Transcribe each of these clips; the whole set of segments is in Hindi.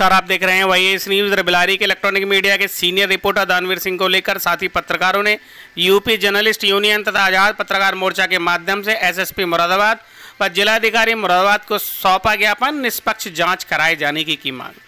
नमस्कार, आप देख रहे हैं वाई एस न्यूज़ बिलारी के इलेक्ट्रॉनिक मीडिया के सीनियर रिपोर्टर दानवीर सिंह को लेकर साथी पत्रकारों ने यूपी जर्नलिस्ट यूनियन तथा आज़ाद पत्रकार मोर्चा के माध्यम से एसएसपी मुरादाबाद व जिलाधिकारी मुरादाबाद को सौंपा ज्ञापन, निष्पक्ष जाँच कराए जाने की की मांग।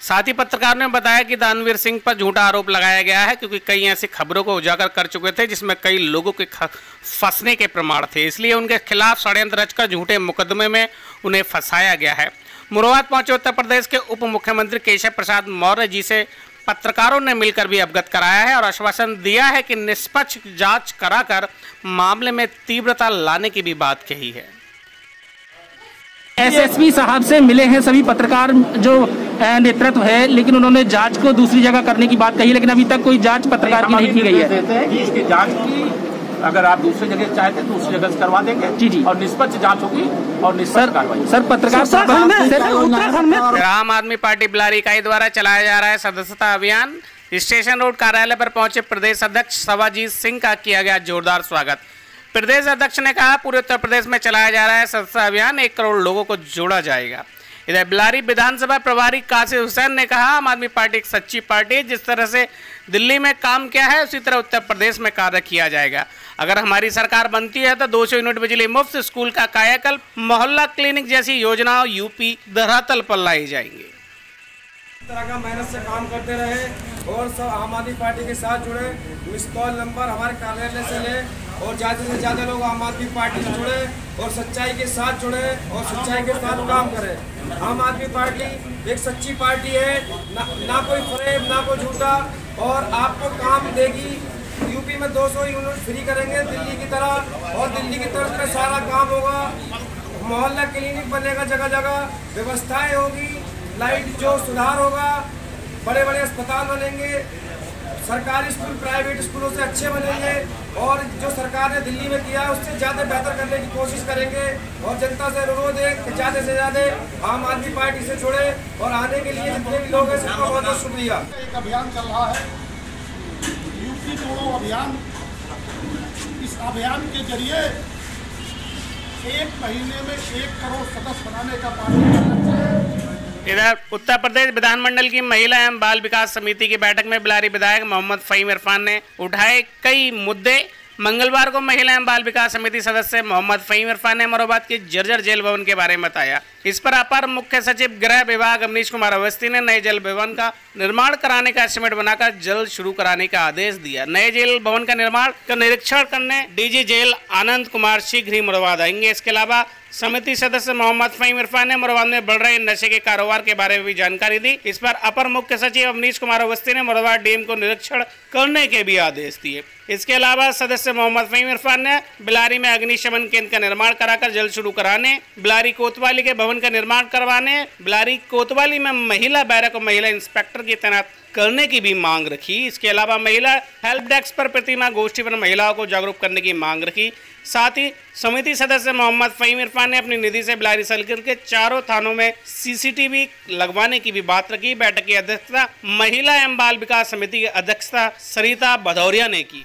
साथी पत्रकार ने बताया कि दानवीर सिंह पर झूठा आरोप लगाया गया है क्योंकि कई ऐसी खबरों को उजागर कर चुके थे जिसमें कई लोगों के फंसने के प्रमाण थे। इसलिए उनके खिलाफ षड्यंत्र रचकर झूठे मुकदमे में उन्हें फंसाया गया है। मुराद पहुँचे उत्तर प्रदेश के उप मुख्यमंत्री केशव प्रसाद मौर्य जी से पत्रकारों ने मिलकर भी अवगत कराया है और आश्वासन दिया है कि निष्पक्ष जाँच कराकर मामले में तीव्रता लाने की भी बात कही है। एसएसपी साहब से मिले हैं सभी पत्रकार जो नेतृत्व है लेकिन उन्होंने जाँच को दूसरी जगह करने की बात कही लेकिन अभी तक कोई जाँच पत्रकार की नहीं की गई है। इसकी जाँच की अगर आप दूसरी जगह चाहते तो दूसरी जगह करवा देंगे जी जी। और निष्पक्ष जाँच होगी और निष्पक्ष कार्रवाई सर पत्रकार आम आदमी पार्टी बिलारी इकाई द्वारा चलाया जा रहा है सदस्यता अभियान। स्टेशन रोड कार्यालय पर पहुँचे प्रदेश अध्यक्ष सवाजीत सिंह का किया गया जोरदार स्वागत। प्रदेश अध्यक्ष ने कहा पूरे उत्तर प्रदेश में चलाया जा रहा है सदस्यता अभियान। एक करोड़ लोगों को जोड़ा जाएगा। इधर बिलारी विधानसभा प्रभारी कासिर हुसैन ने कहा, आम आदमी पार्टी एक सच्ची पार्टी है, जिस तरह से दिल्ली में काम किया है, उसी तरह उत्तर प्रदेश में कार्य किया जाएगा। अगर हमारी सरकार बनती है तो 200 यूनिट बिजली मुफ़्त स्कूल का कायाकल्प मोहल्ला क्लिनिक जैसी योजनाओं यूपी धरातल पर लाई जाएँगी। तरह का मेहनत से काम करते रहे और सब आम आदमी पार्टी के साथ जुड़े। मिस कॉल नंबर हमारे कार्यालय से ले। और ज़्यादा से ज़्यादा लोग आम आदमी पार्टी से जुड़े और सच्चाई के साथ जुड़े और सच्चाई के साथ काम करें। आम आदमी पार्टी एक सच्ची पार्टी है ना, ना कोई फ्रेम ना कोई झूठा और आपको काम देगी। यूपी में 200 यूनिट फ्री करेंगे दिल्ली की तरह और दिल्ली की तरफ़ में सारा काम होगा। मोहल्ला क्लिनिक बनेगा जगह जगह व्यवस्थाएँ होगी लाइट जो सुधार होगा बड़े बड़े अस्पताल बनेंगे सरकारी स्कूल प्राइवेट स्कूलों से अच्छे बनेंगे और सरकार ने दिल्ली में किया उससे ज़्यादा बेहतर करने की कोशिश करेंगे और जनता से अनुरोध है कि ज़्यादा से ज़्यादा आम आदमी पार्टी से जुड़े और आने के लिए जितने भी लोग हैं सबका बहुत बहुत शुक्रिया। एक अभियान चल रहा है। यूपी जोड़ो अभियान। इस अभियान के ज़रिए एक महीने में एक करोड़ सदस्य बनाने का पार्टी इधर उत्तर प्रदेश विधानमंडल की महिला एवं बाल विकास समिति की बैठक में बिलारी विधायक मोहम्मद फहीम इरफान ने उठाए कई मुद्दे। मंगलवार को महिला एवं बाल विकास समिति सदस्य मोहम्मद फहीम इरफान ने अमरोबाद के जर्जर जेल भवन के बारे में बताया। इस पर अपर मुख्य सचिव गृह विभाग अमनीश कुमार अवस्थी ने नए जेल भवन का निर्माण कराने का एस्टिमेट बनाकर जल्द शुरू कराने का आदेश दिया। नए जेल भवन का निर्माण का निरीक्षण करने डीजी जेल आनंद कुमार शीघ्र ही मुरबाद आएँगे इसके अलावा समिति सदस्य मोहम्मद फहीम इरफान ने मुरबाद में बढ़ रहे नशे के कारोबार के बारे में भी जानकारी दी। इस पर अपर मुख्य सचिव अवनीश कुमार अवस्थी ने मुरबाद डीएम को निरीक्षण करने के भी आदेश दिए। इसके अलावा सदस्य मोहम्मद फहीम इरफान ने बिलारी में अग्निशमन केंद्र का निर्माण कराकर जल्द शुरू कराने, बिलारी कोतवाली के भवन का निर्माण करवाने, बिलारी कोतवाली में महिला बैरक और महिला इंस्पेक्टर की तैनात करने की भी मांग रखी। इसके अलावा महिला हेल्प डेस्क पर प्रतिमा, गोष्ठी पर महिलाओं को जागरूक करने की मांग रखी। साथ ही समिति सदस्य मोहम्मद फहीम इरफान ने अपनी निधि से बिलारी सर्किल के चारों थानों में सीसीटीवी लगवाने की भी बात रखी। बैठक की अध्यक्षता महिला एवं बाल विकास समिति की अध्यक्षता सरिता भदौरिया ने की।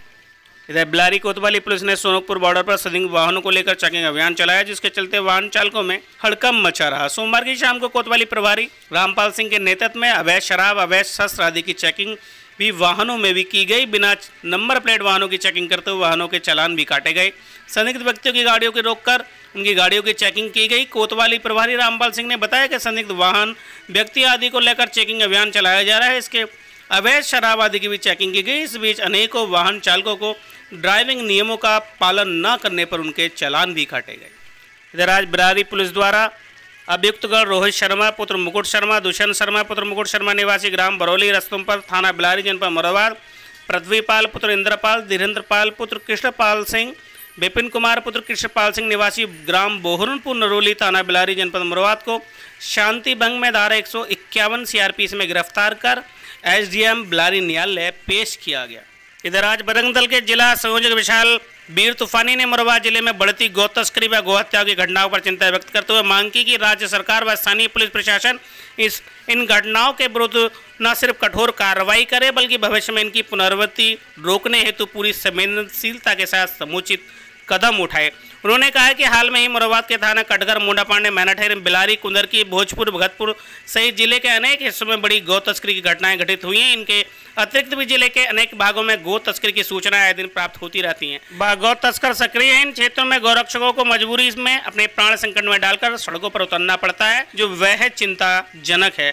इधर बिलारी कोतवाली पुलिस ने सोनकपुर बॉर्डर पर सदिंग वाहनों को लेकर चेकिंग अभियान चलाया, जिसके चलते वाहन चालकों में हड़कम मचा रहा। सोमवार की शाम को कोतवाली प्रभारी रामपाल सिंह के नेतृत्व में अवैध शराब, अवैध शस्त्र आदि की चेकिंग भी वाहनों में भी की गई। बिना नंबर प्लेट वाहनों की चेकिंग करते हुए वाहनों के चालान भी काटे गए। संदिग्ध व्यक्तियों की गाड़ियों को रोककर उनकी गाड़ियों की चेकिंग की गई। कोतवाली प्रभारी रामपाल सिंह ने बताया कि संदिग्ध वाहन व्यक्ति आदि को लेकर चेकिंग अभियान चलाया जा रहा है। इसके अवैध शराब आदि की भी चेकिंग की गई। इस बीच अनेकों वाहन चालकों को ड्राइविंग नियमों का पालन न करने पर उनके चालान भी काटे गए। इधर आज बरारी पुलिस द्वारा अभियुक्तगढ़ रोहित शर्मा, पुत्र मुकुट शर्मा, दुष्यंत शर्मा, पुत्र मुकुट शर्मा निवासी ग्राम बरौली रस्तुमपर थाना बिलारी जनपद मुराबाद पृथ्वीपाल, पुत्र इंद्रपाल धीरेन्द्रपाल पुत्र कृष्णपाल सिंह विपिन कुमार, पुत्र कृष्णपाल सिंह निवासी ग्राम बोहरनपुर, नरोली थाना बिलारी जनपद मुराबाद को शांति भंग में धारा एक सौ इक्यावन में गिरफ़्तार कर एसडीएम बिलारी न्यायालय पेश किया गया। इधर आज बजरंग दल के जिला संयोजक विशाल वीर तूफानी ने मुरबा ज़िले में बढ़ती गौ तस्करी व गोहत्या की घटनाओं पर चिंता व्यक्त करते हुए मांग की कि राज्य सरकार व स्थानीय पुलिस प्रशासन इस, इन घटनाओं के विरुद्ध न सिर्फ़ कठोर कार्रवाई करे, बल्कि भविष्य में इनकी पुनरावृत्ति रोकने हेतु पूरी संवेदनशीलता के साथ समुचित कदम उठाए। उन्होंने कहा कि हाल में ही मुराबाद के थाना कटगर मुंडापांडे, मैनाठेर, बिलारी कुंदरकी भोजपुर, भगतपुर सहित ज़िले के अनेक हिस्सों में बड़ी गौ तस्करी की घटनाएँ घटित हुई हैं। इनके अतिरिक्त भी ज़िले के अनेक भागों में गौ तस्कर की सूचना आए दिन प्राप्त होती रहती है। गौ तस्कर सक्रिय है। इन क्षेत्रों में गौरक्षकों को मजबूरी में अपने प्राण संकट में डालकर सड़कों पर उतरना पड़ता है, जो वह चिंताजनक है।